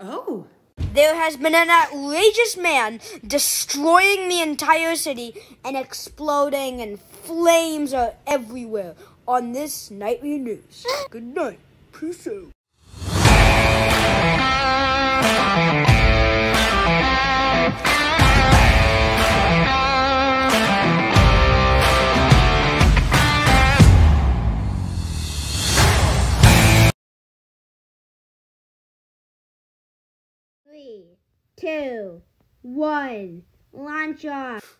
Oh. There has been an outrageous man destroying the entire city and exploding, and flames are everywhere on this nightly news. Good night. Peace out. Three, two, one, launch off.